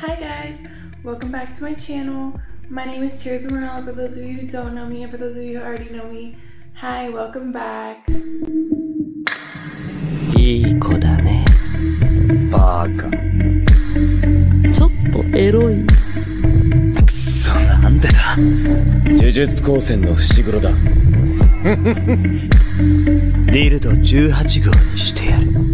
Hi guys, welcome back to my channel. My name is Tears Morella for those of you who don't know me and for those of you who already know me. Hi, welcome back. いい子だねバカちょっとエロいくそなんでだ呪術高専の伏黒だディルド18号にしてやる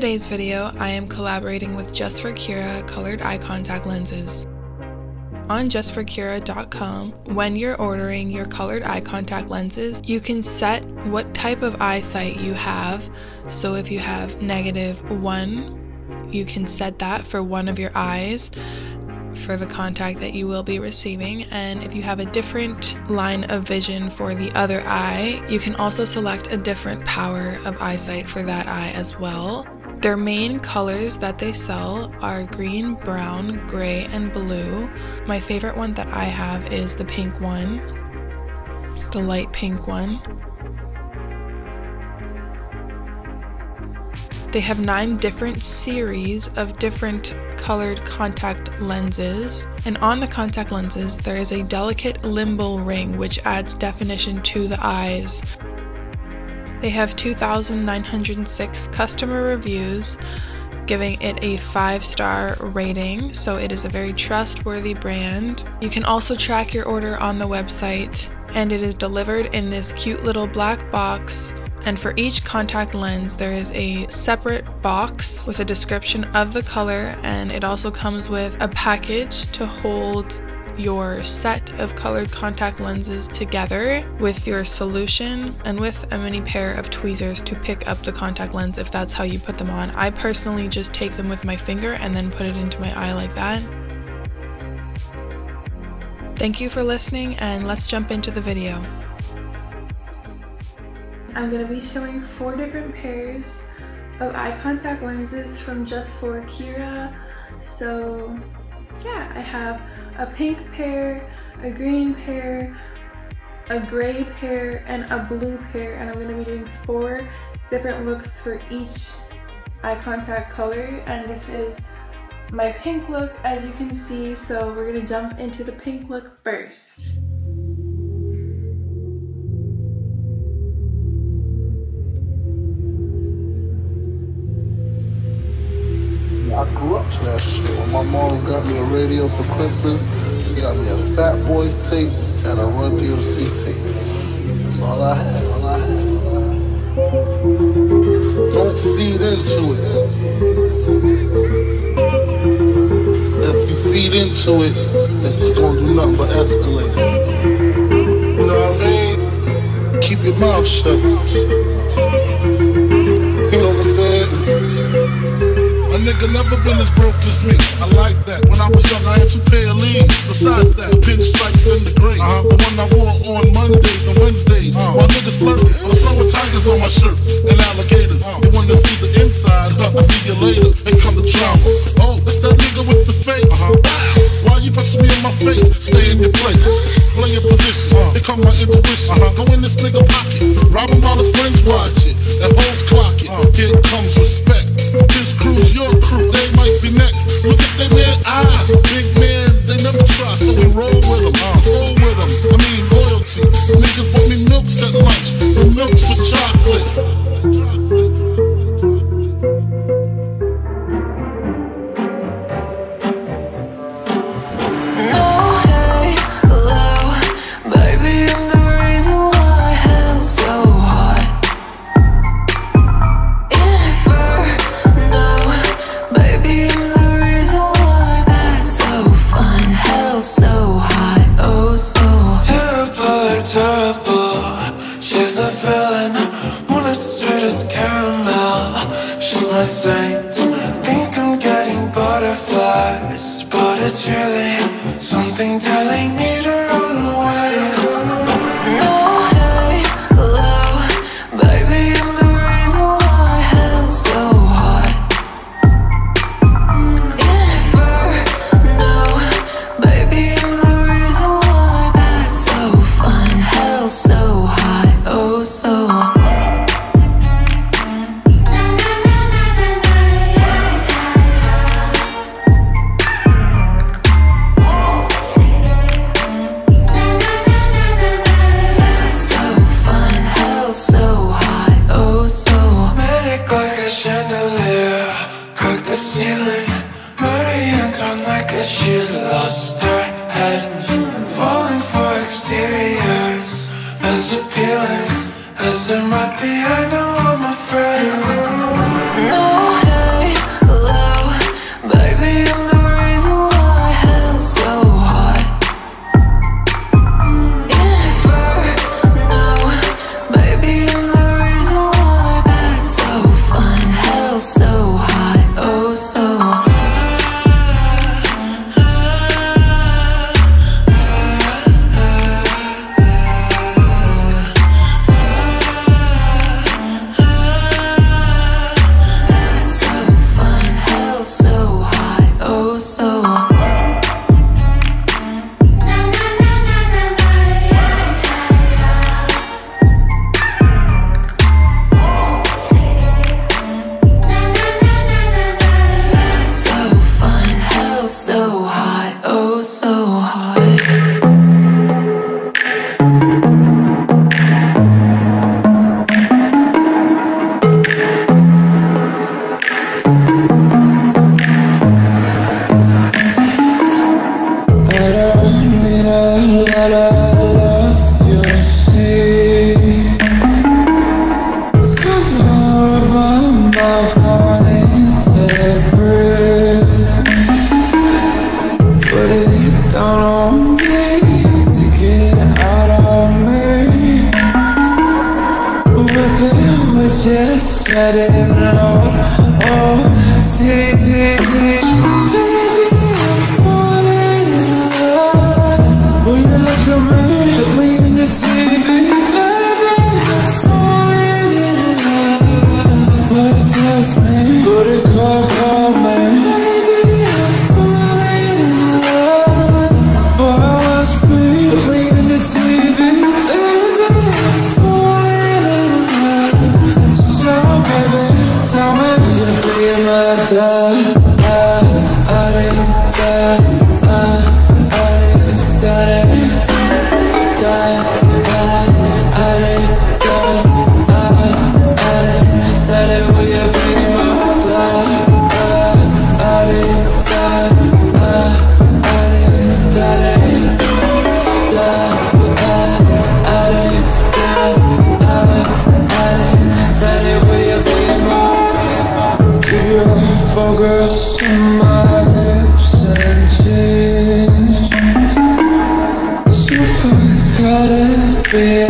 today's video, I am collaborating with Just for Kira colored eye contact lenses. On justforkira.com, when you're ordering your colored eye contact lenses, you can set what type of eyesight you have. So if you have negative one, you can set that for one of your eyes for the contact that you will be receiving. And if you have a different line of vision for the other eye, you can also select a different power of eyesight for that eye as well. Their main colors that they sell are green, brown, gray, and blue. My favorite one that I have is the pink one, the light pink one. They have nine different series of different colored contact lenses. And on the contact lenses, there is a delicate limbal ring which adds definition to the eyes. They have 2,906 customer reviews, giving it a five star rating, so it is a very trustworthy brand. You can also track your order on the website, and it is delivered in this cute little black box. And for each contact lens, there is a separate box with a description of the color, and it also comes with a package to hold your set of colored contact lenses together with your solution and with a mini pair of tweezers to pick up the contact lens if that's how you put them on. I personally just take them with my finger and then put it into my eye like that. Thank you for listening and let's jump into the video. I'm going to be showing four different pairs of eye contact lenses from Just for Kira. So yeah, I have a pink pair, a green pair, a gray pair, and a blue pair. And I'm to be doing four different looks for each eye contact color. And this is my pink look as you can see. So we're to jump into the pink look first. That shit. When my mom got me a radio for Christmas, she got me a Fat Boys tape and a Run DMC tape. That's all I had. All I had. All I had. Don't feed into it. If you feed into it, it's gonna do nothing but escalate. You know what I mean? Keep your mouth shut. Nigga never been as broke as me. I like that. When I was young, I had two pair of leads. Besides that, pinstripes in the green. Uh-huh. The one I wore on Mondays and Wednesdays. Uh-huh. While niggas flirt, I'm sewing tigers on my shirt and alligators. Uh-huh. They wanna see the inside, huh? I see you later. Ain't come to drama. Oh, that's that nigga with the fake. Uh-huh. Why you punch me in my face? Stay in your place. Play your position. Here come my intuition. Uh-huh. Go in this nigga pocket. Rob him while his friends watch it. And hoes clock it. Uh-huh. Here comes respect. Your crew. They might be next. Look at that man eye. Big man, they never try. So we roll with them. Think I'm getting butterflies, but it's really Something telling me to run As there might be, I know I'm afraid. No, gotta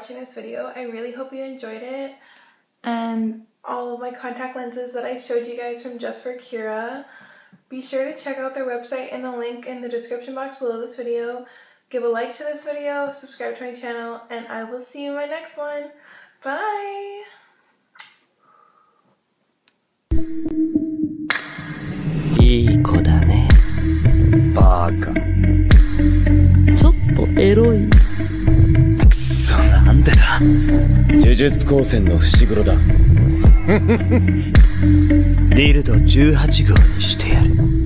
watching this video. I really hope you enjoyed it. And all of my contact lenses that I showed you guys from Just for Kira. Be sure to check out their website and the link in the description box below this video. Give a like to this video, subscribe to my channel, and I will see you in my next one. Bye! いい子だねバカちょっとエロいくそなんでだ 呪術高専の伏黒だ。ディルド18号にしてやる。